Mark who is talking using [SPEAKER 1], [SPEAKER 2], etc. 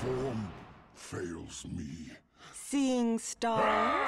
[SPEAKER 1] form fails me.
[SPEAKER 2] Seeing stars?